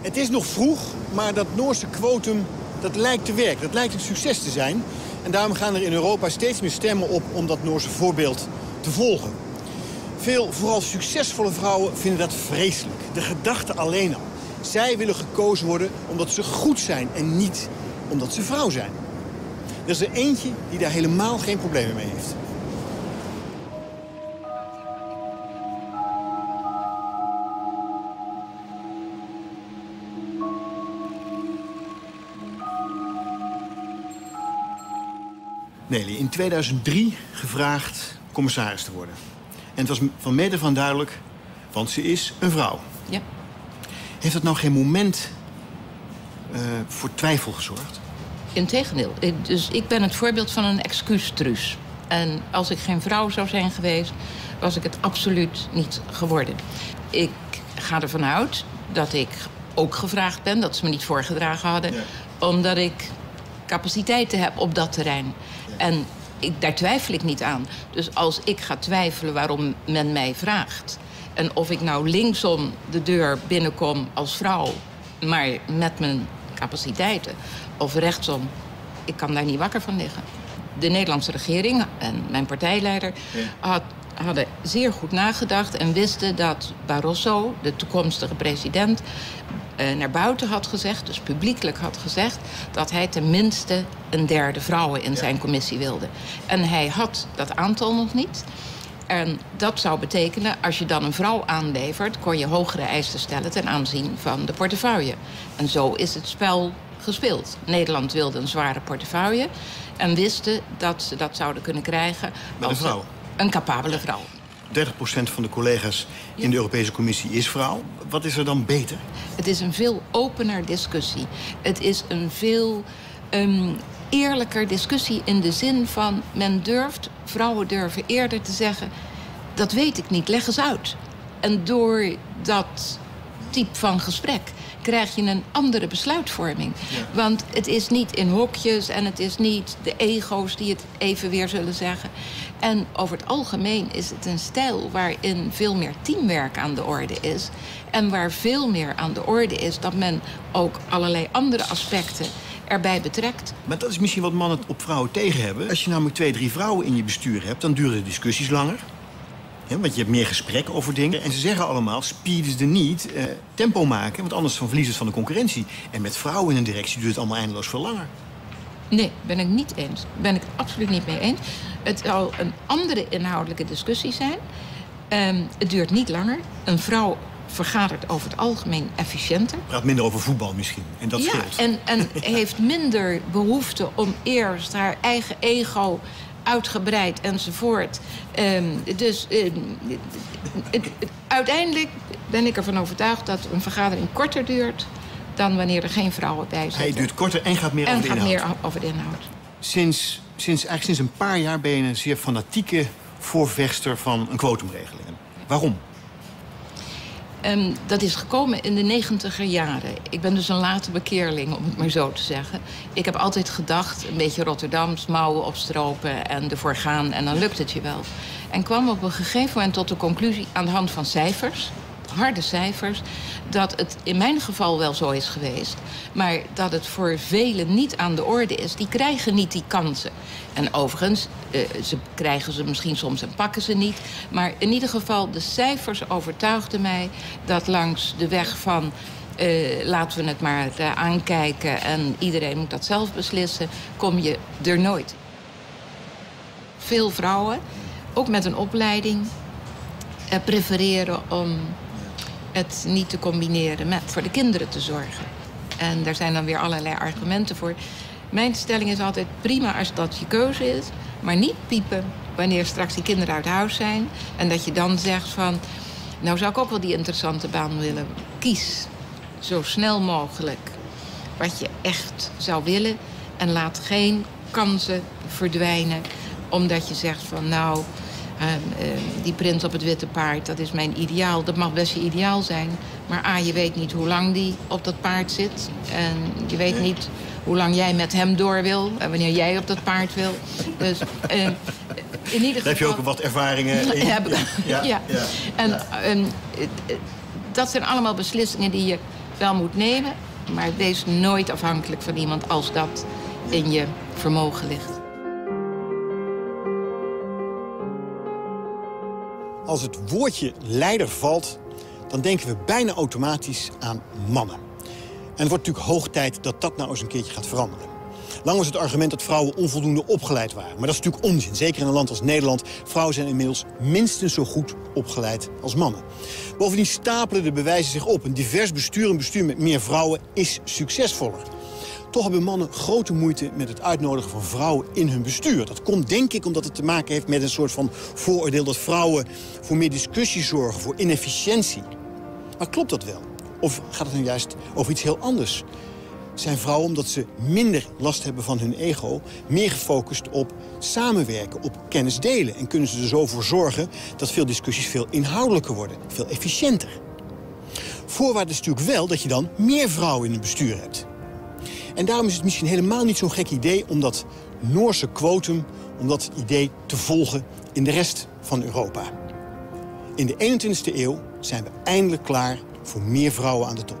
Het is nog vroeg, maar dat Noorse quotum dat lijkt te werken. Dat lijkt een succes te zijn. En daarom gaan er in Europa steeds meer stemmen op om dat Noorse voorbeeld te volgen. Veel, vooral succesvolle vrouwen, vinden dat vreselijk. De gedachte alleen al. Zij willen gekozen worden omdat ze goed zijn en niet omdat ze vrouw zijn. Er is er eentje die daar helemaal geen problemen mee heeft. Nelly, in 2003 gevraagd commissaris te worden. En het was van mede van duidelijk, want ze is een vrouw. Ja. Heeft dat nou geen moment uh, voor twijfel gezorgd? Integendeel. Ik, dus ik ben het voorbeeld van een excuustruus. En als ik geen vrouw zou zijn geweest, was ik het absoluut niet geworden. Ik ga ervan uit dat ik ook gevraagd ben, dat ze me niet voorgedragen hadden, ja. omdat ik capaciteiten heb op dat terrein. En ik, daar twijfel ik niet aan. Dus als ik ga twijfelen waarom men mij vraagt... en of ik nou linksom de deur binnenkom als vrouw... maar met mijn capaciteiten, of rechtsom... ik kan daar niet wakker van liggen. De Nederlandse regering en mijn partijleider... Had, hadden zeer goed nagedacht en wisten dat Barroso, de toekomstige president... Eh, naar buiten had gezegd, dus publiekelijk had gezegd... dat hij tenminste een derde vrouwen in zijn commissie wilde. En hij had dat aantal nog niet. En dat zou betekenen, als je dan een vrouw aanlevert... kon je hogere eisen stellen ten aanzien van de portefeuille. En zo is het spel gespeeld. Nederland wilde een zware portefeuille... en wisten dat ze dat zouden kunnen krijgen... Met een vrouw? Een capabele vrouw. 30% van de collega's in de Europese Commissie is vrouw. Wat is er dan beter? Het is een veel opener discussie. Het is een veel um, eerlijker discussie in de zin van... men durft, vrouwen durven eerder te zeggen... dat weet ik niet, leg eens uit. En door dat type van gesprek krijg je een andere besluitvorming. Want het is niet in hokjes en het is niet de ego's die het even weer zullen zeggen. En over het algemeen is het een stijl waarin veel meer teamwerk aan de orde is. En waar veel meer aan de orde is dat men ook allerlei andere aspecten erbij betrekt. Maar dat is misschien wat mannen op vrouwen tegen hebben. Als je namelijk twee, drie vrouwen in je bestuur hebt, dan duren de discussies langer. Want je hebt meer gesprek over dingen. En ze zeggen allemaal, speeden ze niet, eh, tempo maken... want anders verliezen ze van de concurrentie. En met vrouwen in een directie duurt het allemaal eindeloos veel langer. Nee, ben ik niet eens. Ben ik absoluut niet mee eens. Het zal een andere inhoudelijke discussie zijn. Um, het duurt niet langer. Een vrouw vergadert over het algemeen efficiënter. Praat minder over voetbal misschien. En dat ja, scheelt. En, en heeft minder behoefte om eerst haar eigen ego uitgebreid enzovoort. Um, dus um, uiteindelijk ben ik ervan overtuigd dat een vergadering korter duurt dan wanneer er geen vrouwen bij zitten. Hij duurt korter en gaat meer en over de gaat inhoud. meer over de inhoud. Sinds, sinds, eigenlijk sinds een paar jaar ben je een zeer fanatieke voorvechter van een kwotumregeling. Waarom? Um, dat is gekomen in de negentiger jaren. Ik ben dus een late bekeerling, om het maar zo te zeggen. Ik heb altijd gedacht, een beetje Rotterdams, mouwen opstropen en ervoor gaan en dan lukt het je wel. En kwam op een gegeven moment tot de conclusie aan de hand van cijfers, harde cijfers, dat het in mijn geval wel zo is geweest. Maar dat het voor velen niet aan de orde is. Die krijgen niet die kansen. En overigens, uh, ze krijgen ze misschien soms en pakken ze niet. Maar in ieder geval, de cijfers overtuigden mij dat langs de weg van. Uh, laten we het maar uh, aankijken en iedereen moet dat zelf beslissen, kom je er nooit. Veel vrouwen, ook met een opleiding, prefereren om het niet te combineren met voor de kinderen te zorgen. En daar zijn dan weer allerlei argumenten voor. Mijn stelling is altijd prima als dat je keuze is, maar niet piepen wanneer straks die kinderen uit huis zijn. En dat je dan zegt van, nou zou ik ook wel die interessante baan willen. Kies zo snel mogelijk wat je echt zou willen en laat geen kansen verdwijnen omdat je zegt van nou uh, uh, die prins op het witte paard, dat is mijn ideaal. Dat mag best je ideaal zijn. Maar A, je weet niet hoe lang die op dat paard zit. En je weet niet hoe lang jij met hem door wil. En wanneer jij op dat paard wil. Dus uh, in ieder geval... Heb je ook wat ervaringen in. ja, ja. ja. En, en dat zijn allemaal beslissingen die je wel moet nemen, maar wees nooit afhankelijk van iemand als dat in je vermogen ligt. Als het woordje leider valt, dan denken we bijna automatisch aan mannen. En het wordt natuurlijk hoog tijd dat dat nou eens een keertje gaat veranderen. Lang was het argument dat vrouwen onvoldoende opgeleid waren. Maar dat is natuurlijk onzin, zeker in een land als Nederland. Vrouwen zijn inmiddels minstens zo goed opgeleid als mannen. Bovendien stapelen de bewijzen zich op. Een divers bestuur, een bestuur met meer vrouwen, is succesvoller. Toch hebben mannen grote moeite met het uitnodigen van vrouwen in hun bestuur. Dat komt denk ik omdat het te maken heeft met een soort van vooroordeel... dat vrouwen voor meer discussie zorgen, voor inefficiëntie. Maar klopt dat wel? Of gaat het nu juist over iets heel anders? Zijn vrouwen, omdat ze minder last hebben van hun ego... meer gefocust op samenwerken, op kennis delen. En kunnen ze er zo voor zorgen dat veel discussies veel inhoudelijker worden. Veel efficiënter. Voorwaarde is natuurlijk wel dat je dan meer vrouwen in het bestuur hebt. En daarom is het misschien helemaal niet zo'n gek idee... om dat Noorse quotum, om dat idee te volgen in de rest van Europa. In de 21e eeuw zijn we eindelijk klaar voor meer vrouwen aan de top.